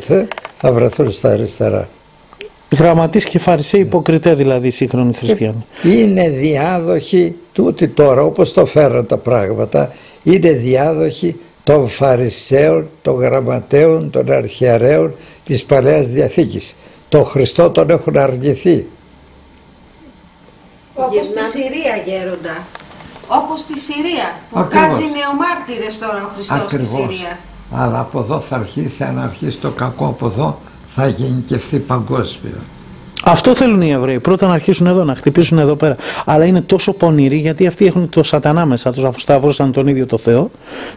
Θε, θα βρεθούν στα αριστερά. Γραμματείς και φαρισαίοι υποκριτέ δηλαδή οι σύγχρονοι χριστιανοί. Είναι διάδοχοι τούτη τώρα όπως το φέραν τα πράγματα είναι διάδοχοι των Φαρισαίων, των Γραμματέων, των Αρχιερέων της Παλαιάς Διαθήκης. Το Χριστό τον έχουν αρνηθεί. Όπως στη Συρία γέροντα. Όπως στη Συρία. Που Ακριβώς. βγάζει νεομάρτυρες τώρα ο Χριστός στη Συρία. Αλλά από εδώ θα αρχίσει, αν αρχίσει το κακό από εδώ, θα γενικευθεί παγκόσμιο. Αυτό θέλουν οι Εβραίοι. Πρώτα να αρχίσουν εδώ, να χτυπήσουν εδώ πέρα. Αλλά είναι τόσο πονηροί γιατί αυτοί έχουν το σατανά μέσα τους, αφού σταύρωσαν τον ίδιο το Θεό,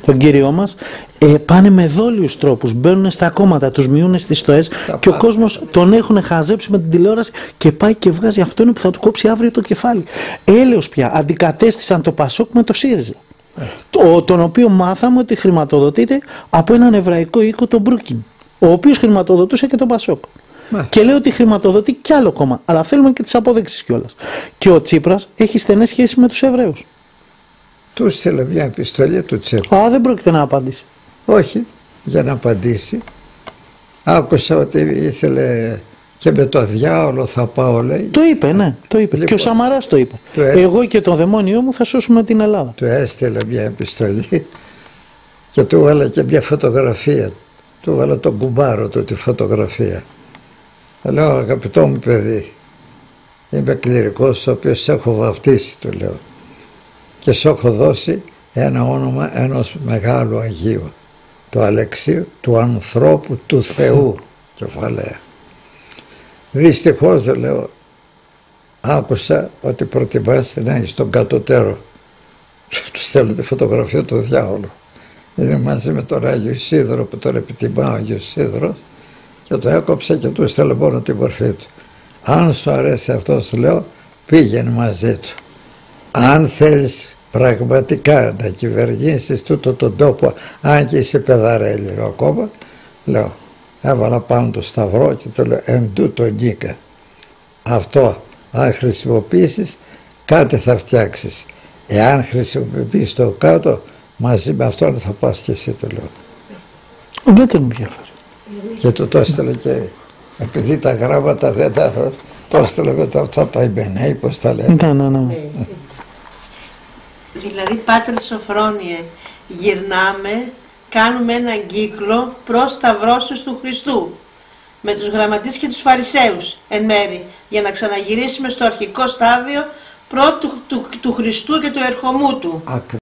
τον Κύριό μας. Ε, πάνε με δόλιους τρόπους. Μπαίνουν στα κόμματα, τους μειούν στις στοές και ο πάντα. κόσμος τον έχουν χαζέψει με την τηλεόραση και πάει και βγάζει. Αυτό είναι που θα του κόψει αύριο το κεφάλι. Έλεος πια. Αντικατέστησαν το Πασόκ με το ΣΥΡΙΖΑ. Το, τον οποίο μάθαμε ότι χρηματοδοτείται από έναν εβραϊκό οίκο, τον Μπρούκιν. Ο οποίος χρηματοδοτούσε και τον Πασόκ. Μάλιστα. Και λέει ότι χρηματοδοτεί κι άλλο κόμμα. Αλλά θέλουμε και τις απόδειξει κιόλας. Και ο Τσίπρας έχει στενές σχέσεις με τους Εβραίους. Του στείλε μια επιστολή του Τσέπα. Α, δεν πρόκειται να απαντήσει. Όχι, για να απαντήσει. Άκουσα ότι ήθελε και με το διάολο θα πάω λέει. Το είπε, ναι, το είπε. Λοιπόν. και ο Σαμαράς το είπε. Το έτσι. Εγώ και το δαιμόνιό μου θα σώσουμε την Ελλάδα. Του έστειλε μια επιστολή και του έβαλα και μια φωτογραφία. Του έβαλα τον κουμπάρο του τη φωτογραφία. Λέω αγαπητό μου παιδί, είμαι κληρικός ο οποίος σε έχω βαφτίσει του λέω και σε έχω δώσει ένα όνομα ενός μεγάλου Αγίου του Αλεξίου, του ανθρώπου του Θεού κεφαλαία. Δυστυχώς δεν λέω άκουσα ότι προτιμάς να είσαι στον κατωτέρω τους στέλνω τη φωτογραφία του διάολου. Είναι μαζί με τον Άγιο Ισίδωρο που τον επιτιμά ο Άγιος Ισίδωρος και το έκοψε και του έστειλε μόνο την κορφή του. Αν σου αρέσει αυτό σου λέω πήγαινε μαζί του. Αν θέλεις πραγματικά να κυβερνήσεις τούτο τον τόπο αν και είσαι παιδαρέλι ακόμα λέω έβαλα πάνω το σταυρό και το λέω εν τούτο νίκα. Αυτό αν χρησιμοποιήσεις κάτι θα φτιάξεις. Εάν χρησιμοποιήσεις το κάτω μαζί με αυτόν θα πας και εσύ το λέω. Δεν τον ενδιαφέρει. Και του το έστειλε και επειδή τα γράμματα δεν τα το έστειλε με τα, αυτά τα υπενέη πώς τα λένε. Ναι, ναι, ναι. Δηλαδή, Πάτερ Σοφρόνιε, γυρνάμε, κάνουμε έναν κύκλο προς σταυρώσεις του Χριστού με τους γραμματείς και τους φαρισαίους εν μέρη για να ξαναγυρίσουμε στο αρχικό στάδιο πρώτου του, του, του Χριστού και του ερχομού του. Ακριβώς.